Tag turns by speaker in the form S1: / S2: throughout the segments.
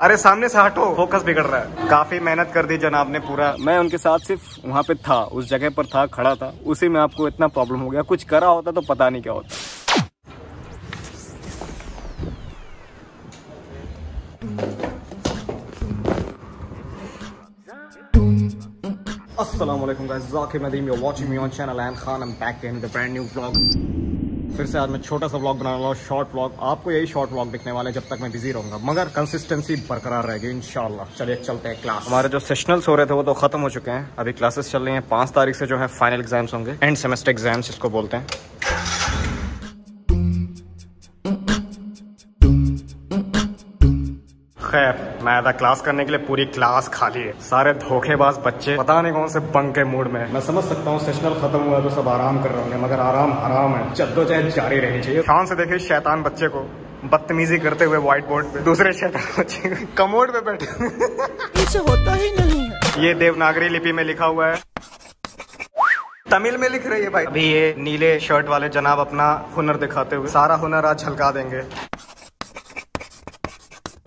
S1: अरे सामने से हटो फोकस बिगड़ रहा है। काफ़ी मेहनत कर दी जनाब ने पूरा। मैं उनके साथ सिर्फ़ वहाँ पे था उस जगह पर था खड़ा था। उसी में आपको इतना प्रॉब्लम हो गया। कुछ करा होता तो पता नहीं क्या होता। अस्सलाम वालेकुम guys Zakir Nadeem you watching me on channel and Khan I am back in the brand new vlog फिर से आज मैं छोटा सा व्लॉग बना रहा हूँ शॉर्ट व्लॉग आपको यही शॉर्ट व्लॉग दिखने वाले जब तक मैं बिज़ी रहूँगा, मगर कंसिस्टेंसी बरकरार रहेगी इनशाला चलिए, चलते हैं क्लास हमारे जो सेशनल्स हो रहे थे, वो तो खत्म हो चुके हैं। अभी क्लासेस चल रही हैं। पाँच तारीख से जो है फाइनल एग्ज़ाम्स होंगे एंड सेमेस्टर एग्ज़ाम्स इसको बोलते हैं। खैर मैं आया क्लास करने के लिए पूरी क्लास खाली है। सारे धोखेबाज बच्चे पता नहीं कौन से बंक के मूड में मैं समझ सकता हूँ सेशनल खत्म हुआ तो सब आराम कर रहे होंगे मगर आराम हराम है। जद्दोजहद जारी रहनी चाहिए। ध्यान से देखिए शैतान बच्चे को बदतमीजी करते हुए व्हाइट बोर्ड पे दूसरे शैतान बच्चे कमोड पे बैठे
S2: इसे होता ही नहीं है।
S1: ये देवनागरी लिपि में लिखा हुआ है। तमिल में लिख रही है भाई। अभी ये नीले शर्ट वाले जनाब अपना हुनर दिखाते हुए सारा हुनर आज झलका देंगे।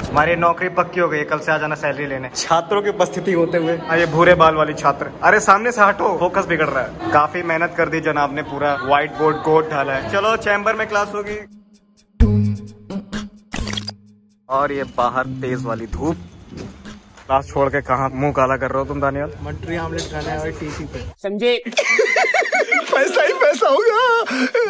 S1: हमारी नौकरी पक्की हो गई कल से आ जाना सैलरी लेने। छात्रों की उपस्थिति होते हुए। आ, ये भूरे बाल वाली छात्र। अरे सामने से हटो फोकस बिगड़ रहा है। काफ़ी मेहनत कर दी जनाब ने पूरा। व्हाइट बोर्ड कोड ढाला है। चलो चैम्बर में क्लास होगी। और ये बाहर तेज वाली धूप। क्लास छोड़ के कहा मुँह काला कर रहे हो तुम दानियाल
S2: मटरी आमलेट खाना है टीसी पे।
S3: समझे?
S1: पैसा ही पैसा होगा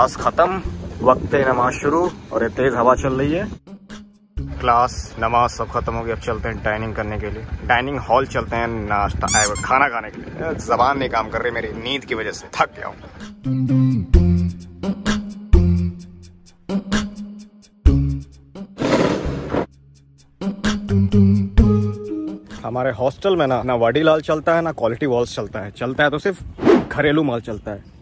S1: क्लास खत्म, वक्त नमाज़ शुरू और तेज हवा चल रही है। क्लास, नमाज़ सब खत्म हो गया अब चलते हैं डाइनिंग करने के लिए। डाइनिंग हॉल चलते हैं नाश्ता खाना खाने के लिए। जबान नहीं काम कर रही मेरी, नींद की वजह से थक गया हूँ। हमारे हॉस्टल में ना ना वाडी लाल चलता है, ना क्वालिटी वॉल्स चलता है। चलता है तो सिर्फ़ घरेलू माल चलता है।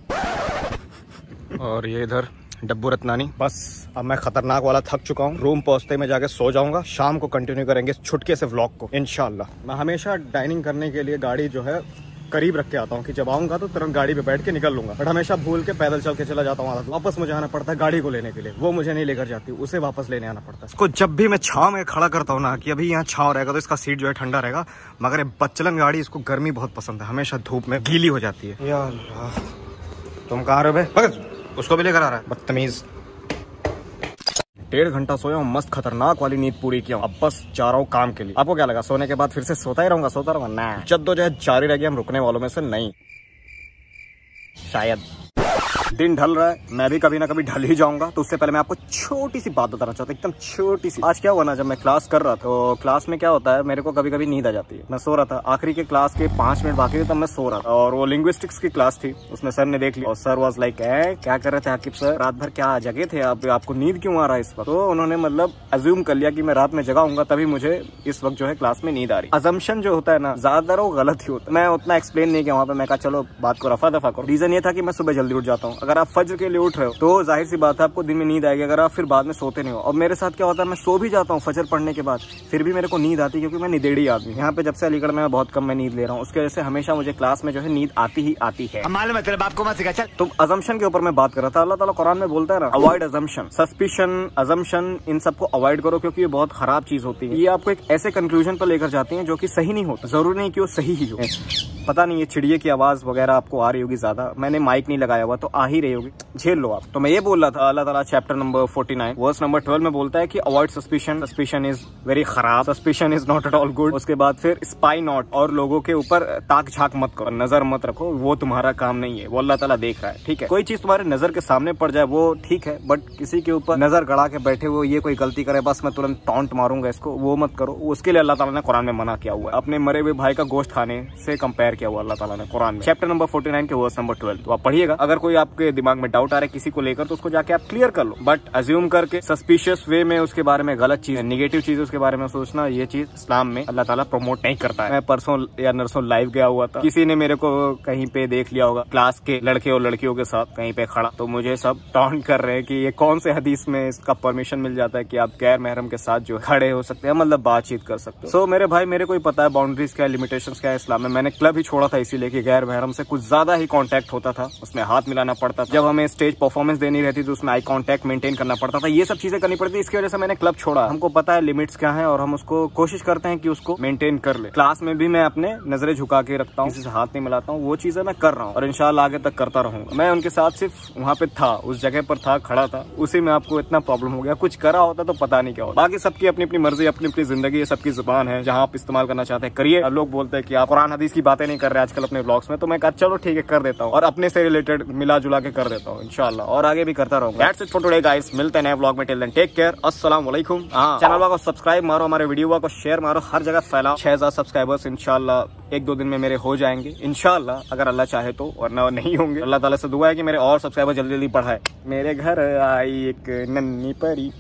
S1: और ये इधर डब्बू रत्नानी। बस अब मैं खतरनाक वाला थक चुका हूँ। रूम पहुँचते मैं जाके सो जाऊँगा। शाम को कंटिन्यू करेंगे छुटके से व्लॉग को इनशाला मैं हमेशा डाइनिंग करने के लिए गाड़ी जो है करीब रख के आता हूँ कि जब आऊँगा तो तुरंत गाड़ी पे बैठ के निकल लूँगा। बट हमेशा भूल के पैदल चल के चला जाता हूँ वापस मुझे आना पड़ता है गाड़ी को लेने के लिए। वो मुझे नहीं लेकर जाती उसे वापस लेने आना पड़ता है। इसको जब भी मैं छाव में खड़ा करता हूँ ना कि अभी यहाँ छाव रहेगा तो इसका सीट जो है ठंडा रहेगा मगर ये बच्चलन गाड़ी इसको गर्मी बहुत पसंद है। हमेशा धूप में गीली हो जाती है। तुम कहाँ रहे हो बे? उसको भी लेकर आ रहा है। बदतमीज। डेढ़ घंटा सोया हूँ, मस्त खतरनाक वाली नींद पूरी किया अब बस जा रहा हूँ काम के लिए। आपको क्या लगा, सोने के बाद फिर से सोता ही रहूँगा? सोता रहूँगा? ना। जद्दोजहद जारी रहेगी हम रुकने वालों में से, नहीं। शायद। दिन ढल रहा है, मैं भी कभी ना कभी ढल ही जाऊँगा। तो उससे पहले मैं आपको छोटी सी बात बताना चाहता हूँ, एकदम छोटी सी। आज क्या हुआ ना, जब मैं क्लास कर रहा था तो क्लास में क्या होता है, मेरे को कभी कभी नींद आ जाती है। मैं सो रहा था, आखिरी के क्लास के पाँच मिनट बाकी थे, तब मैं सो रहा था। और वो लिंग्विस्टिक्स की क्लास थी, उसमें सर ने देख लिया। और सर वॉज़ लाइक ए क्या कर रहे थे आकिब सर रात भर क्या जगे थे आप? आपको नींद क्यों आ रहा है इस वक्त? तो उन्होंने मतलब अज्यूम कर लिया कि मैं रात में जगाऊँगा, तभी मुझे इस वक्त जो है क्लास में नींद आ रही। अजम्पन जो होता है ना, ज़्यादातर वो गलत ही होता है। मैं उतना एक्सप्लेन नहीं किया वहाँ पे। मैं कहा, चलो, बात को रफा दफ़ा करो। रीजन ये था कि मैं सुबह जल्दी उठ जाता हूँ। अगर आप फज्र के लिए उठ रहे हो तो ज़ाहिर सी बात है आपको दिन में नींद आएगी अगर आप फिर बाद में सोते नहीं हो। और मेरे साथ क्या होता है मैं सो भी जाता हूँ फजर पढ़ने के बाद फिर भी मेरे को नींद आती है क्योंकि मैं निदेड़ी आदमी यहाँ पे जब से अलीगढ़ में बहुत कम मैं नींद ले रहा हूँ उसकी वजह से हमेशा मुझे क्लास में जो है नींद आती ही आती है।
S3: मालूम है तेरे मत सिखा चल।
S1: तो अजम्पन के ऊपर मैं बात कर रहा था अल्लाह ताला कुरान में बोलता है ना अवॉइड अजम्पन सस्पिशन अजम्पन इन सबको अवॉइड करो क्योंकि ये बहुत खराब चीज़ होती है। ये आपको एक ऐसे कंक्लूजन पर लेकर जाती है जो की सही नहीं होता ज़रूरी नहीं की वो सही ही हो। पता नहीं ये चिड़िए की आवाज़ वगैरह आपको आ रही होगी ज़्यादा। मैंने माइक नहीं लगाया हुआ तो आ ही रही होगी। झेल लो आप। तो मैं ये बोल रहा था, अल्लाह ताला चैप्टर नंबर 49 वर्स नंबर 12 में बोलता है कि avoid suspicion suspicion is very खराब suspicion is not at all good उसके बाद फिर स्पाई नॉट और लोगों के ऊपर ताक झाक मत करो। नज़र मत रखो। वो तुम्हारा काम नहीं है। वो अल्लाह ताला देख रहा है। ठीक है? कोई चीज़ तुम्हारे नज़र के सामने पड़ जाए, वो ठीक है। बट किसी के ऊपर नज़र गड़ा के बैठे हुए ये कोई गलती करे, बस मैं तुरंत टॉन्ट मारूँगा इसको। वो मत करो। उसके लिए अल्लाह ताला ने कुरान में मना किया हुआ है। अपने मरे हुए भाई का गोश्त खाने से कंपेयर किया हुआ अल्लाह ताला ने कुरान में। चैप्टर नंबर 49 के वर्स नंबर 12 तो आप पढ़िएगा। अगर कोई आपके दिमाग में डाउट आ रहा है किसी को लेकर तो उसको जाके आप क्लियर कर लो। बट अज्यूम करके सस्पिशियस वे में उसके बारे में गलत चीज़ निगेटिव चीज़ उसके बारे में सोचना, ये चीज़ इस्लाम में अल्लाह ताला प्रमोट नहीं करता है। मैं परसों या नरसों लाइव गया हुआ था। किसी ने मेरे को कहीं पे देख लिया होगा क्लास के लड़के और लड़कियों के साथ कहीं पे खड़ा। तो मुझे सब टॉन्ट कर रहे हैं कि ये कौन से हदीस में इसका परमिशन मिल जाता है कि आप गैर महरम के साथ जो खड़े हो सकते हैं मतलब बातचीत कर सकते हो। सो मेरे भाई, मेरे को ही पता है बाउंड्रीज क्या है लिमिटेशन क्या है इस्लाम में। मैंने क्लब ही छोड़ा था, इसीलिए कि गैर महरम से कुछ ज़्यादा ही कांटेक्ट होता था। उसमें हाथ मिलाना पड़ता था। जब हमें स्टेज परफॉर्मेंस देनी रहती तो उसमें आई कांटेक्ट मेंटेन करना पड़ता था। ये सब चीज़ें करनी पड़ती इसकी वजह से मैंने क्लब छोड़ा। हमको पता है लिमिट्स क्या है और हम उसको कोशिश करते हैं कि उसको मेंटेन कर ले। क्लास में भी मैं अपने नजरे झुका के रखता हूँ, किसी से हाथ नहीं मिलाता हूँ, वो चीज़ें मैं कर रहा हूँ और इनशाला आगे तक करता रहूँगा। मैं उनके साथ सिर्फ़ वहाँ पे था, उस जगह पर था, खड़ा था। उसी में आपको इतना प्रॉब्लम हो गया। कुछ करा होता तो पता नहीं क्या होता। बाकी सबकी अपनी अपनी मर्ज़ी, अपनी अपनी ज़िंदगी सबकी ज़ुबान है। जहाँ आप इस्तेमाल करना चाहते हैं, करिए। लोग बोलते हैं कि आप कुरान, हदीस की बातें नहीं कर रहे आजकल अपने ब्लॉग्स में तो मैं कहा चलो ठीक है कर देता हूँ। और अपने से रिलेटेड मिला जुला के कर देता हूँ इनशाला और आगे भी करता रहूँगा। That's it for today guys मिलते हैं नए ब्लॉग में। टिल देन टेक केयर अस्सलाम वालेकुम चैनल को सब्सक्राइब मारो हमारे वीडियो को शेयर मारो। हर जगह फैलाओ। 6000 सब्सक्राइबर्स इंशाल्लाह एक दो दिन में मेरे हो जाएँगे। इनशाला अगर अल्लाह चाहे तो वरना नहीं होंगे। अल्लाह ताला से दुआ है कि मेरे और सब्सक्राइबर जल्दी जल्दी बढ़ाए। मेरे घर आई एक नन्नी परी।